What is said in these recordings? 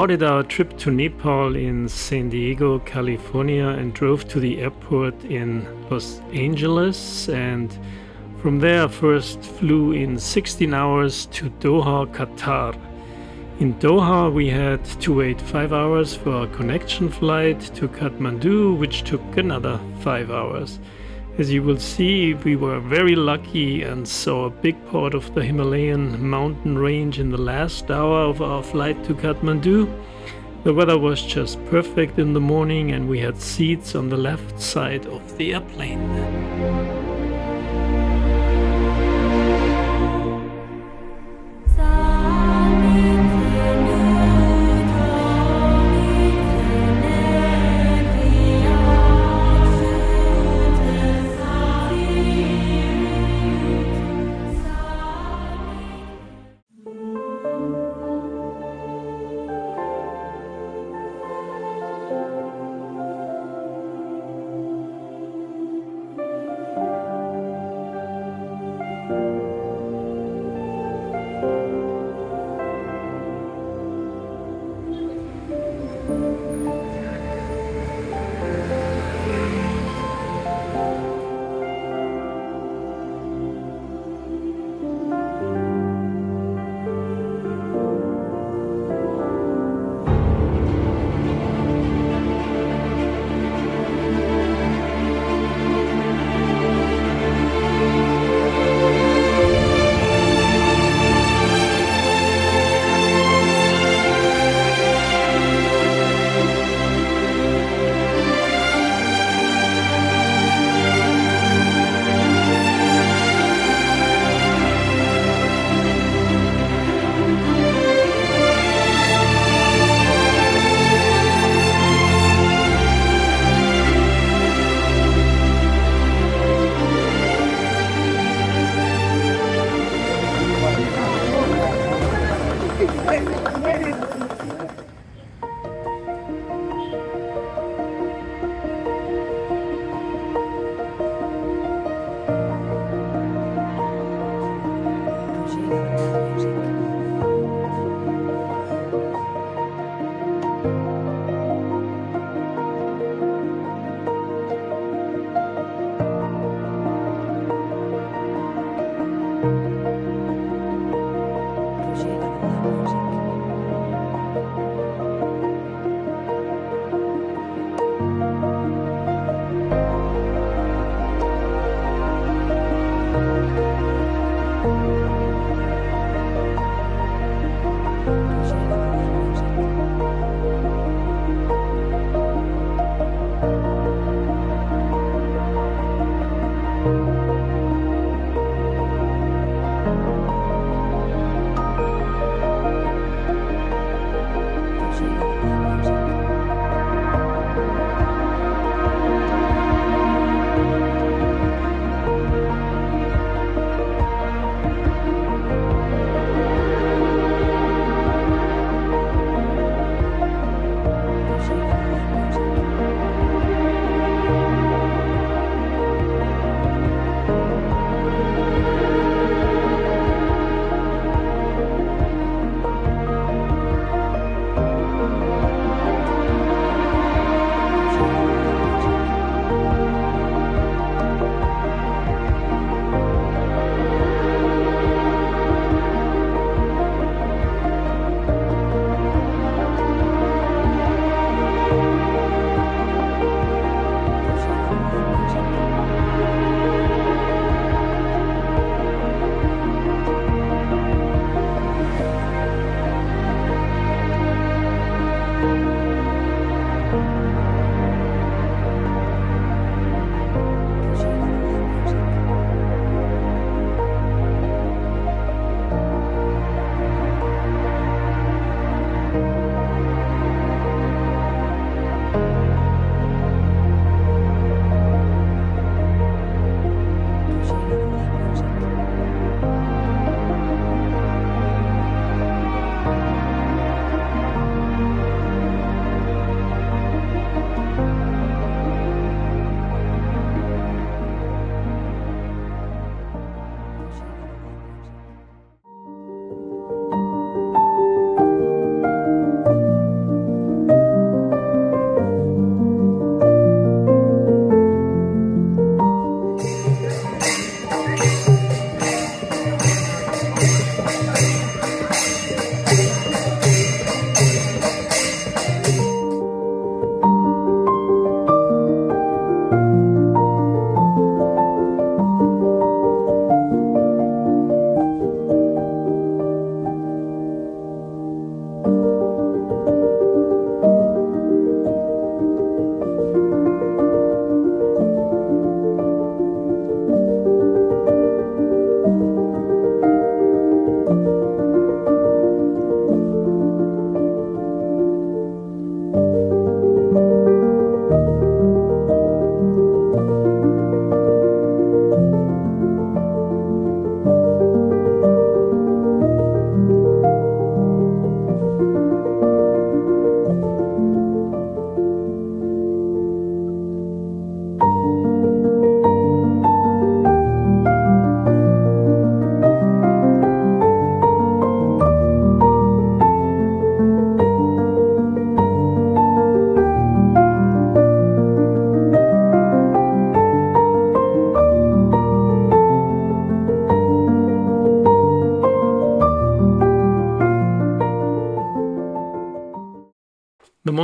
started our trip to Nepal in San Diego, California, and drove to the airport in Los Angeles. And from there, first flew in 16 hours to Doha, Qatar. In Doha, we had to wait 5 hours for a connection flight to Kathmandu, which took another 5 hours. As you will see, we were very lucky and saw a big part of the Himalayan mountain range in the last hour of our flight to Kathmandu. The weather was just perfect in the morning and we had seats on the left side of the airplane.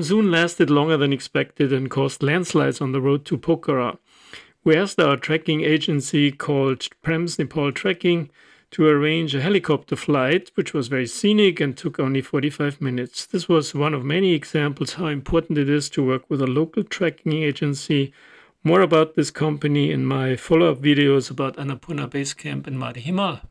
Monsoon lasted longer than expected and caused landslides on the road to Pokhara. We asked our trekking agency called Prems Nepal Trekking to arrange a helicopter flight, which was very scenic and took only 45 minutes. This was one of many examples how important it is to work with a local trekking agency. More about this company in my follow up videos about Annapurna Base Camp in Mardi Himal.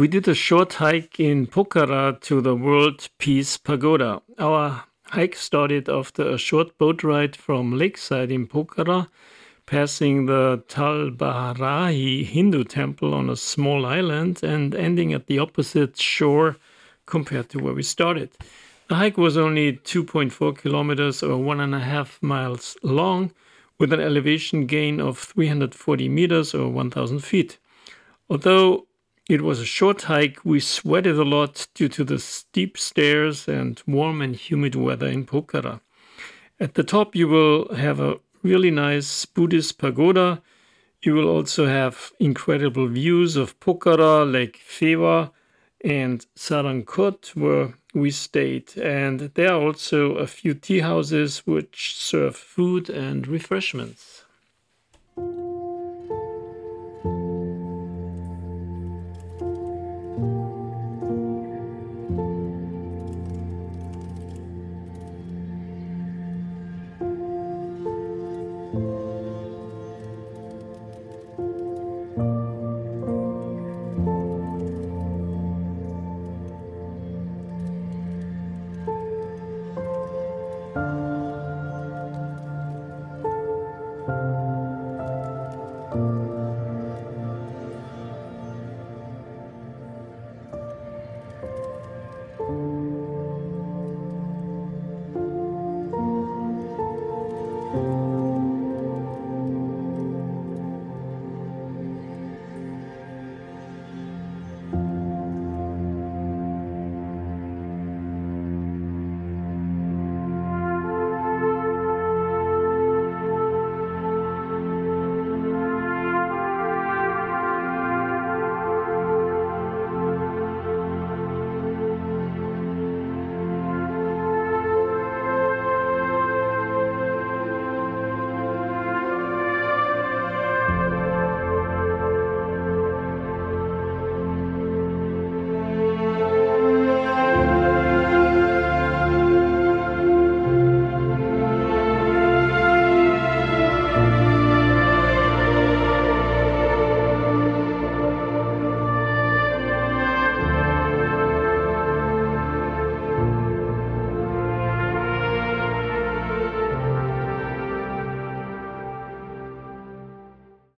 We did a short hike in Pokhara to the World Peace Pagoda. Our hike started after a short boat ride from lakeside in Pokhara, passing the Tal Barahi Hindu temple on a small island and ending at the opposite shore compared to where we started. The hike was only 2.4 kilometers or one and a half miles long, with an elevation gain of 340 meters or 1,000 feet. Although it was a short hike. We sweated a lot due to the steep stairs and warm and humid weather in Pokhara. At the top, you will have a really nice Buddhist pagoda. You will also have incredible views of Pokhara, Lake Phewa, and Sarangkot, where we stayed. And there are also a few tea houses which serve food and refreshments.